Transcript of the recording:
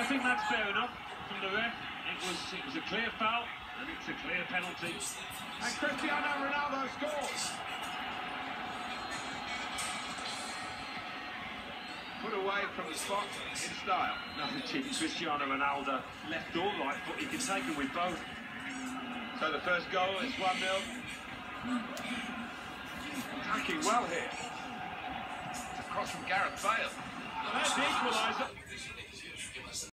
I think that's fair enough. From the ref, it was a clear foul, and it's a clear penalty. And Cristiano Ronaldo scores. Put away from the spot in style. No, Cristiano Ronaldo left or right foot, he can take it with both. So the first goal is 1-0. Attacking well here. It's a cross from Gareth Bale. And that's the equaliser.